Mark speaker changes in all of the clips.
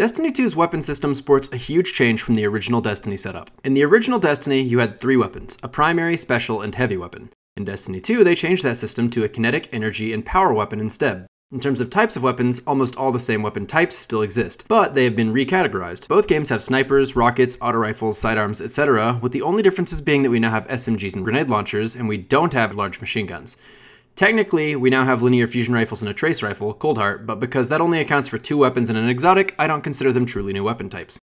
Speaker 1: Destiny 2's weapon system sports a huge change from the original Destiny setup. In the original Destiny, you had three weapons a primary, special, and heavy weapon. In Destiny 2, they changed that system to a kinetic, energy, and power weapon instead. In terms of types of weapons, almost all the same weapon types still exist, but they have been recategorized. Both games have snipers, rockets, auto rifles, sidearms, etc., with the only differences being that we now have SMGs and grenade launchers, and we don't have large machine guns. Technically, we now have linear fusion rifles and a trace rifle, Coldheart, but because that only accounts for two weapons and an exotic, I don't consider them truly new weapon types.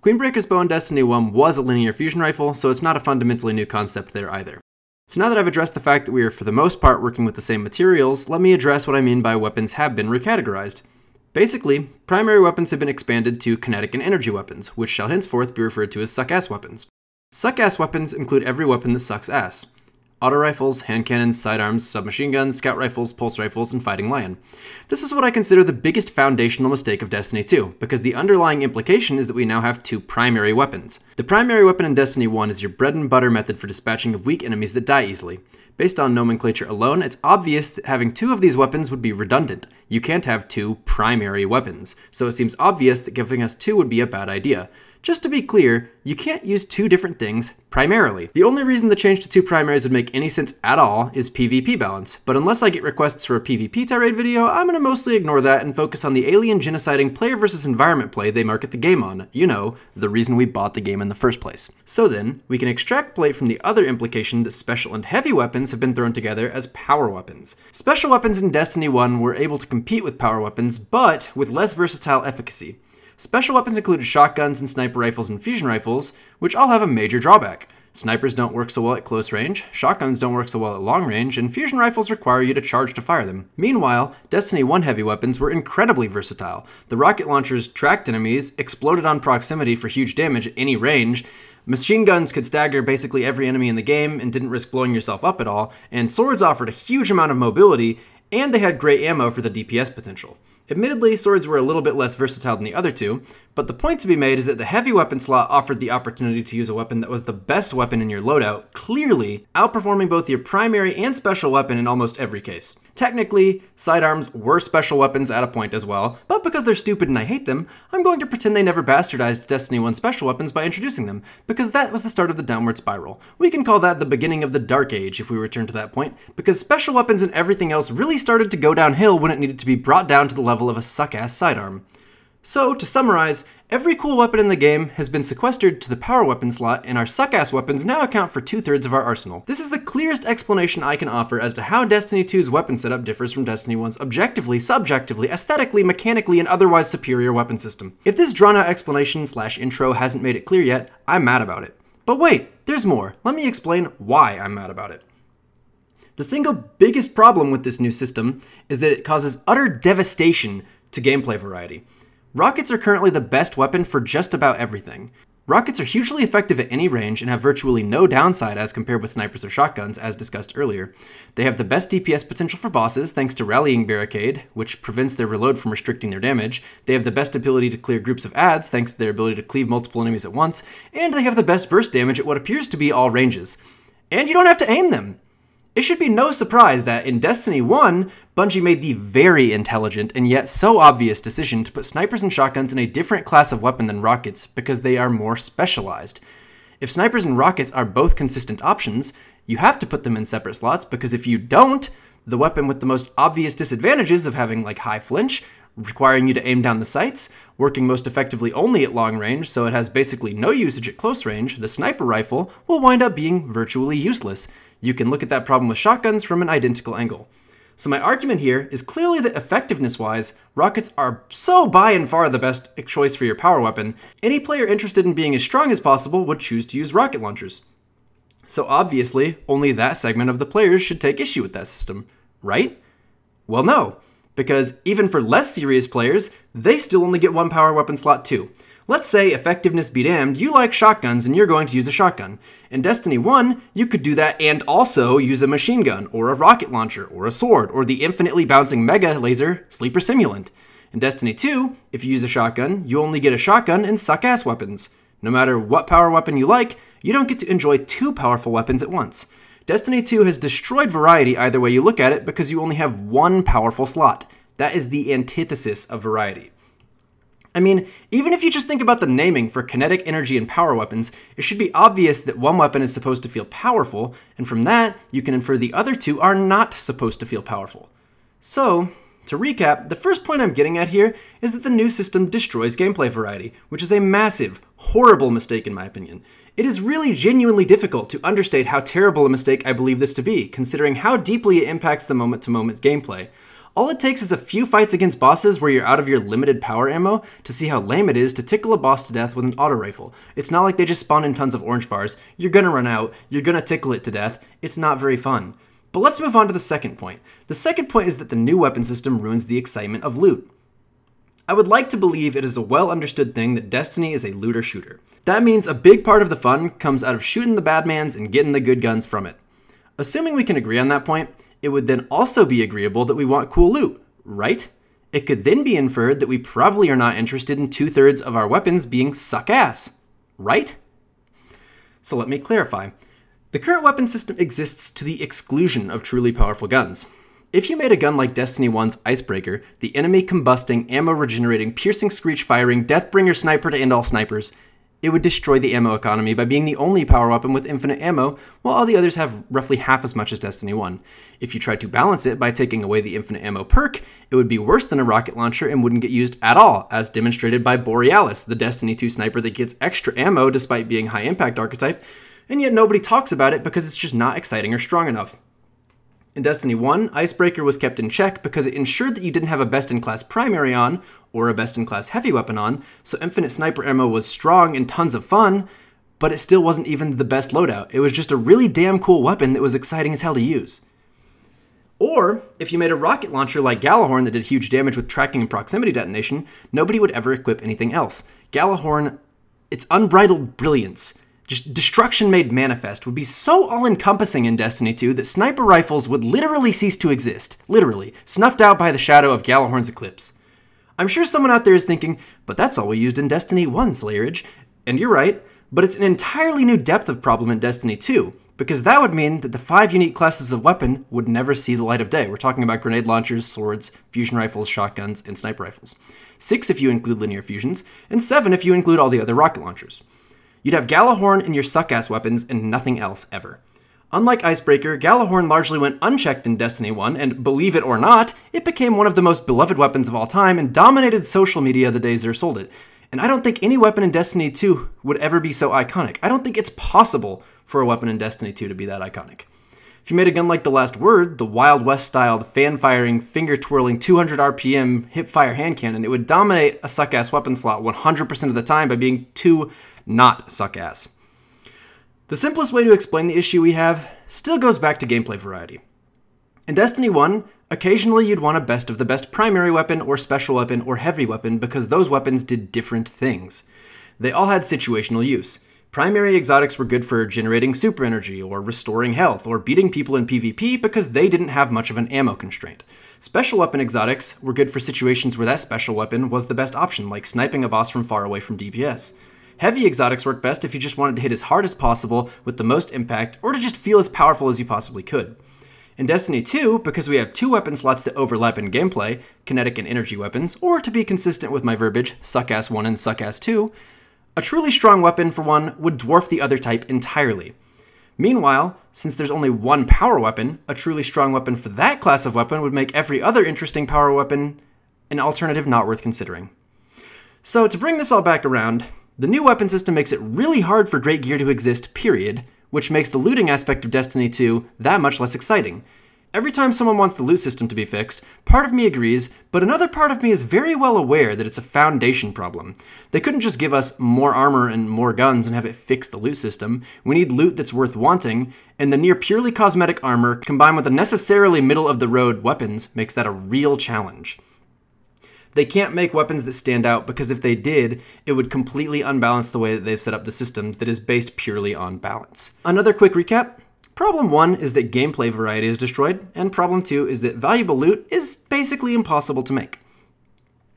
Speaker 1: Queenbreaker's bow in Destiny 1 was a linear fusion rifle, so it's not a fundamentally new concept there either. So now that I've addressed the fact that we are for the most part working with the same materials, let me address what I mean by weapons have been recategorized. Basically, primary weapons have been expanded to kinetic and energy weapons, which shall henceforth be referred to as suck-ass weapons. Suck-ass weapons include every weapon that sucks ass auto rifles, hand cannons, sidearms, submachine guns, scout rifles, pulse rifles, and fighting lion. This is what I consider the biggest foundational mistake of Destiny 2, because the underlying implication is that we now have two primary weapons. The primary weapon in Destiny 1 is your bread and butter method for dispatching of weak enemies that die easily. Based on nomenclature alone, it's obvious that having two of these weapons would be redundant. You can't have two primary weapons, so it seems obvious that giving us two would be a bad idea. Just to be clear, you can't use two different things primarily. The only reason the change to two primaries would make any sense at all is PvP balance, but unless I get requests for a PvP tirade video, I'm gonna mostly ignore that and focus on the alien genociding player versus environment play they market the game on. You know, the reason we bought the game in the first place. So then, we can extrapolate from the other implication that special and heavy weapons have been thrown together as power weapons. Special weapons in Destiny 1 were able to compete with power weapons, but with less versatile efficacy. Special weapons included shotguns and sniper rifles and fusion rifles, which all have a major drawback. Snipers don't work so well at close range, shotguns don't work so well at long range, and fusion rifles require you to charge to fire them. Meanwhile, Destiny 1 heavy weapons were incredibly versatile. The rocket launchers tracked enemies, exploded on proximity for huge damage at any range, Machine guns could stagger basically every enemy in the game and didn't risk blowing yourself up at all, and swords offered a huge amount of mobility, and they had great ammo for the DPS potential. Admittedly, swords were a little bit less versatile than the other two, but the point to be made is that the heavy weapon slot offered the opportunity to use a weapon that was the best weapon in your loadout, clearly outperforming both your primary and special weapon in almost every case. Technically, sidearms were special weapons at a point as well, but because they're stupid and I hate them, I'm going to pretend they never bastardized Destiny 1 special weapons by introducing them, because that was the start of the downward spiral. We can call that the beginning of the Dark Age if we return to that point, because special weapons and everything else really started to go downhill when it needed to be brought down to the level of a suck-ass sidearm. So, to summarize, every cool weapon in the game has been sequestered to the power weapon slot, and our suck-ass weapons now account for two-thirds of our arsenal. This is the clearest explanation I can offer as to how Destiny 2's weapon setup differs from Destiny 1's objectively, subjectively, aesthetically, mechanically, and otherwise superior weapon system. If this drawn-out explanation slash intro hasn't made it clear yet, I'm mad about it. But wait, there's more. Let me explain why I'm mad about it. The single biggest problem with this new system is that it causes utter devastation to gameplay variety. Rockets are currently the best weapon for just about everything. Rockets are hugely effective at any range and have virtually no downside as compared with snipers or shotguns, as discussed earlier. They have the best DPS potential for bosses thanks to Rallying Barricade, which prevents their reload from restricting their damage. They have the best ability to clear groups of adds thanks to their ability to cleave multiple enemies at once, and they have the best burst damage at what appears to be all ranges. And you don't have to aim them! It should be no surprise that in Destiny 1, Bungie made the very intelligent and yet so obvious decision to put snipers and shotguns in a different class of weapon than rockets because they are more specialized. If snipers and rockets are both consistent options, you have to put them in separate slots because if you don't, the weapon with the most obvious disadvantages of having like high flinch, requiring you to aim down the sights, working most effectively only at long range, so it has basically no usage at close range, the sniper rifle will wind up being virtually useless you can look at that problem with shotguns from an identical angle. So my argument here is clearly that effectiveness-wise, rockets are so by and far the best choice for your power weapon, any player interested in being as strong as possible would choose to use rocket launchers. So obviously, only that segment of the players should take issue with that system, right? Well no, because even for less serious players, they still only get one power weapon slot too. Let's say, effectiveness be damned, you like shotguns and you're going to use a shotgun. In Destiny 1, you could do that and also use a machine gun, or a rocket launcher, or a sword, or the infinitely bouncing mega laser Sleeper Simulant. In Destiny 2, if you use a shotgun, you only get a shotgun and suck ass weapons. No matter what power weapon you like, you don't get to enjoy two powerful weapons at once. Destiny 2 has destroyed variety either way you look at it because you only have one powerful slot. That is the antithesis of variety. I mean, even if you just think about the naming for kinetic energy and power weapons, it should be obvious that one weapon is supposed to feel powerful, and from that, you can infer the other two are not supposed to feel powerful. So, to recap, the first point I'm getting at here is that the new system destroys gameplay variety, which is a massive, horrible mistake in my opinion. It is really genuinely difficult to understate how terrible a mistake I believe this to be, considering how deeply it impacts the moment to moment gameplay. All it takes is a few fights against bosses where you're out of your limited power ammo to see how lame it is to tickle a boss to death with an auto rifle. It's not like they just spawn in tons of orange bars. You're gonna run out, you're gonna tickle it to death. It's not very fun. But let's move on to the second point. The second point is that the new weapon system ruins the excitement of loot. I would like to believe it is a well understood thing that Destiny is a looter shooter. That means a big part of the fun comes out of shooting the bad mans and getting the good guns from it. Assuming we can agree on that point, it would then also be agreeable that we want cool loot, right? It could then be inferred that we probably are not interested in two thirds of our weapons being suck ass, right? So let me clarify. The current weapon system exists to the exclusion of truly powerful guns. If you made a gun like Destiny 1's Icebreaker, the enemy combusting, ammo regenerating, piercing screech firing, Deathbringer sniper to end all snipers, it would destroy the ammo economy by being the only power weapon with infinite ammo, while all the others have roughly half as much as Destiny 1. If you tried to balance it by taking away the infinite ammo perk, it would be worse than a rocket launcher and wouldn't get used at all, as demonstrated by Borealis, the Destiny 2 sniper that gets extra ammo despite being high impact archetype, and yet nobody talks about it because it's just not exciting or strong enough. In Destiny 1, Icebreaker was kept in check because it ensured that you didn't have a best in class primary on, or a best in class heavy weapon on, so infinite sniper ammo was strong and tons of fun, but it still wasn't even the best loadout. It was just a really damn cool weapon that was exciting as hell to use. Or, if you made a rocket launcher like Gjallarhorn that did huge damage with tracking and proximity detonation, nobody would ever equip anything else. Gjallarhorn, its unbridled brilliance, destruction made manifest would be so all encompassing in Destiny 2 that sniper rifles would literally cease to exist. Literally, snuffed out by the shadow of Gjallarhorn's eclipse. I'm sure someone out there is thinking, but that's all we used in Destiny 1, Slayerage. And you're right, but it's an entirely new depth of problem in Destiny 2, because that would mean that the five unique classes of weapon would never see the light of day. We're talking about grenade launchers, swords, fusion rifles, shotguns, and sniper rifles. Six if you include linear fusions, and seven if you include all the other rocket launchers. You'd have Gjallarhorn in your suck-ass weapons and nothing else ever. Unlike Icebreaker, Gjallarhorn largely went unchecked in Destiny 1, and believe it or not, it became one of the most beloved weapons of all time and dominated social media the day Xur sold it. And I don't think any weapon in Destiny 2 would ever be so iconic. I don't think it's possible for a weapon in Destiny 2 to be that iconic. If you made a gun like The Last Word, the Wild West styled, fan firing, finger twirling, 200 RPM hip fire hand cannon, it would dominate a suck ass weapon slot 100% of the time by being too not suck ass. The simplest way to explain the issue we have still goes back to gameplay variety. In Destiny 1, occasionally you'd want a best of the best primary weapon or special weapon or heavy weapon because those weapons did different things. They all had situational use. Primary exotics were good for generating super energy, or restoring health, or beating people in PvP because they didn't have much of an ammo constraint. Special weapon exotics were good for situations where that special weapon was the best option, like sniping a boss from far away from DPS. Heavy exotics work best if you just wanted to hit as hard as possible with the most impact, or to just feel as powerful as you possibly could. In Destiny 2, because we have two weapon slots that overlap in gameplay, kinetic and energy weapons, or to be consistent with my verbiage, suckass 1 and suckass 2, a truly strong weapon for one would dwarf the other type entirely. Meanwhile, since there's only one power weapon, a truly strong weapon for that class of weapon would make every other interesting power weapon an alternative not worth considering. So, to bring this all back around, the new weapon system makes it really hard for great gear to exist, period, which makes the looting aspect of Destiny 2 that much less exciting. Every time someone wants the loot system to be fixed, part of me agrees, but another part of me is very well aware that it's a foundation problem. They couldn't just give us more armor and more guns and have it fix the loot system. We need loot that's worth wanting, and the near purely cosmetic armor combined with the necessarily middle of the road weapons makes that a real challenge. They can't make weapons that stand out because if they did, it would completely unbalance the way that they've set up the system that is based purely on balance. Another quick recap. Problem 1 is that gameplay variety is destroyed, and problem 2 is that valuable loot is basically impossible to make.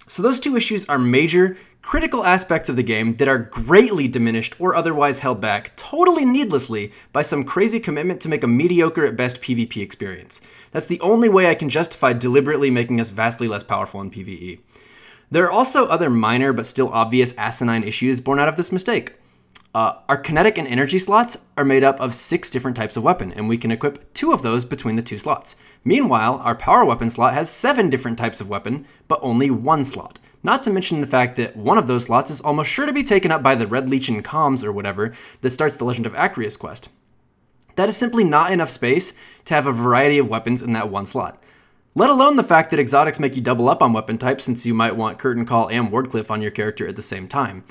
Speaker 1: So those two issues are major, critical aspects of the game that are greatly diminished or otherwise held back, totally needlessly, by some crazy commitment to make a mediocre at best PvP experience. That's the only way I can justify deliberately making us vastly less powerful in PvE. There are also other minor but still obvious asinine issues born out of this mistake. Uh, our kinetic and energy slots are made up of six different types of weapon, and we can equip two of those between the two slots. Meanwhile, our power weapon slot has seven different types of weapon, but only one slot. Not to mention the fact that one of those slots is almost sure to be taken up by the Red leech Legion comms or whatever that starts the Legend of Acrius quest. That is simply not enough space to have a variety of weapons in that one slot. Let alone the fact that exotics make you double up on weapon types since you might want Curtain Call and Wardcliff on your character at the same time.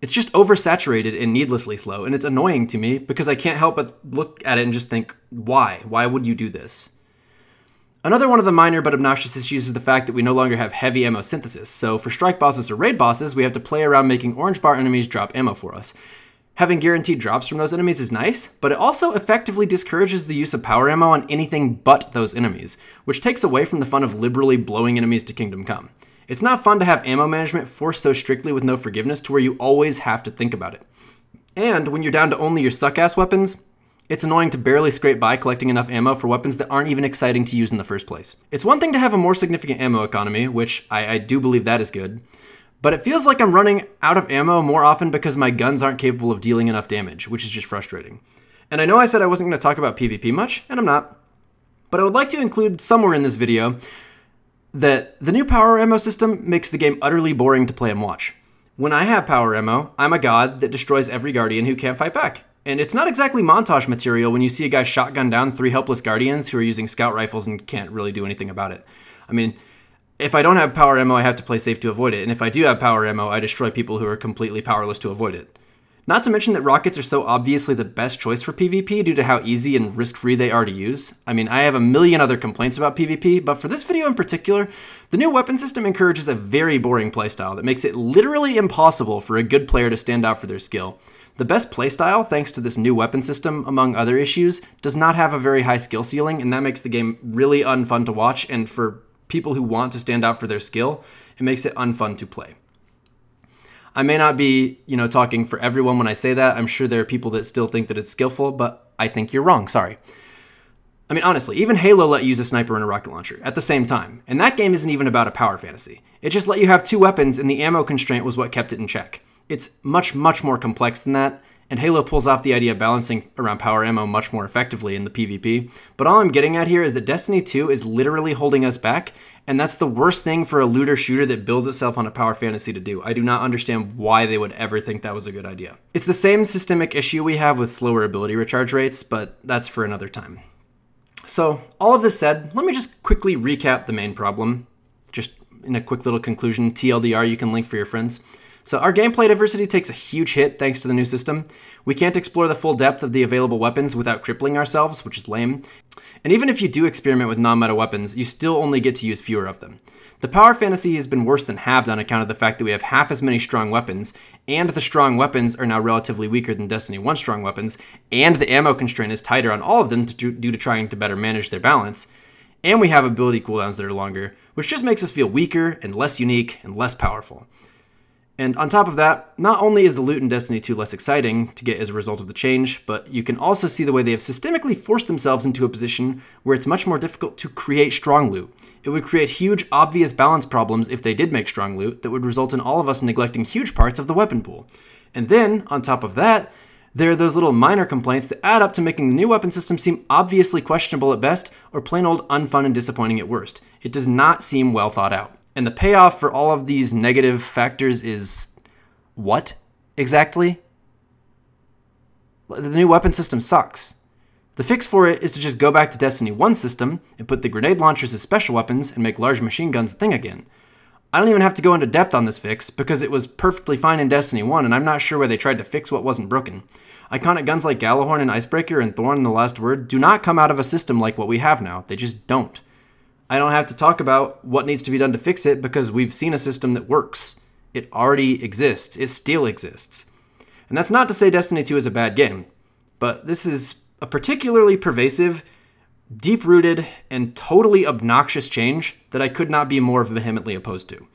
Speaker 1: It's just oversaturated and needlessly slow, and it's annoying to me because I can't help but look at it and just think, why? Why would you do this? Another one of the minor but obnoxious issues is the fact that we no longer have heavy ammo synthesis, so for strike bosses or raid bosses, we have to play around making orange bar enemies drop ammo for us. Having guaranteed drops from those enemies is nice, but it also effectively discourages the use of power ammo on anything but those enemies, which takes away from the fun of liberally blowing enemies to Kingdom Come. It's not fun to have ammo management forced so strictly with no forgiveness to where you always have to think about it. And when you're down to only your suck ass weapons, it's annoying to barely scrape by collecting enough ammo for weapons that aren't even exciting to use in the first place. It's one thing to have a more significant ammo economy, which I, I, do believe that is good, but it feels like I'm running out of ammo more often because my guns aren't capable of dealing enough damage, which is just frustrating. And I know I said I wasn't going to talk about PvP much, and I'm not, but I would like to include somewhere in this video that the new power ammo system makes the game utterly boring to play and watch. When I have power ammo, I'm a god that destroys every guardian who can't fight back. And it's not exactly montage material when you see a guy shotgun down three helpless guardians who are using scout rifles and can't really do anything about it. I mean, if I don't have power ammo, I have to play safe to avoid it. And if I do have power ammo, I destroy people who are completely powerless to avoid it. Not to mention that rockets are so obviously the best choice for PvP due to how easy and risk-free they are to use. I mean, I have a million other complaints about PvP, but for this video in particular, the new weapon system encourages a very boring playstyle that makes it literally impossible for a good player to stand out for their skill. The best playstyle, thanks to this new weapon system, among other issues, does not have a very high skill ceiling, and that makes the game really unfun to watch, and for people who want to stand out for their skill, it makes it unfun to play. I may not be, you know, talking for everyone when I say that. I'm sure there are people that still think that it's skillful, but I think you're wrong. Sorry. I mean, honestly, even Halo let you use a sniper and a rocket launcher at the same time, and that game isn't even about a power fantasy. It just let you have two weapons, and the ammo constraint was what kept it in check. It's much, much more complex than that, and Halo pulls off the idea of balancing around power ammo much more effectively in the PvP. But all I'm getting at here is that Destiny 2 is literally holding us back, and that's the worst thing for a looter shooter that builds itself on a power fantasy to do. I do not understand why they would ever think that was a good idea. It's the same systemic issue we have with slower ability recharge rates, but that's for another time. So, all of this said, let me just quickly recap the main problem. Just in a quick little conclusion, TLDR you can link for your friends. So our gameplay diversity takes a huge hit thanks to the new system. We can't explore the full depth of the available weapons without crippling ourselves, which is lame. And even if you do experiment with non-meta weapons, you still only get to use fewer of them. The power fantasy has been worse than halved on account of the fact that we have half as many strong weapons, and the strong weapons are now relatively weaker than Destiny 1 strong weapons, and the ammo constraint is tighter on all of them due to trying to better manage their balance, and we have ability cooldowns that are longer, which just makes us feel weaker and less unique and less powerful. And on top of that, not only is the loot in Destiny 2 less exciting to get as a result of the change, but you can also see the way they have systemically forced themselves into a position where it's much more difficult to create strong loot. It would create huge, obvious balance problems if they did make strong loot that would result in all of us neglecting huge parts of the weapon pool. And then, on top of that, there are those little minor complaints that add up to making the new weapon system seem obviously questionable at best or plain old unfun and disappointing at worst. It does not seem well thought out. And the payoff for all of these negative factors is what exactly? The new weapon system sucks. The fix for it is to just go back to Destiny 1 system and put the grenade launchers as special weapons and make large machine guns a thing again. I don't even have to go into depth on this fix because it was perfectly fine in Destiny 1 and I'm not sure where they tried to fix what wasn't broken. Iconic guns like Gjallarhorn and Icebreaker and Thorn in the Last Word do not come out of a system like what we have now. They just don't. I don't have to talk about what needs to be done to fix it because we've seen a system that works. It already exists. It still exists. And that's not to say Destiny 2 is a bad game, but this is a particularly pervasive, deep rooted, and totally obnoxious change that I could not be more vehemently opposed to.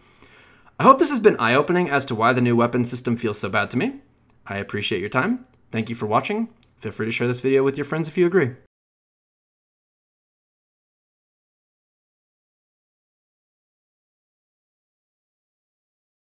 Speaker 1: I hope this has been eye opening as to why the new weapon system feels so bad to me. I appreciate your time. Thank you for watching. Feel free to share this video with your friends if you agree.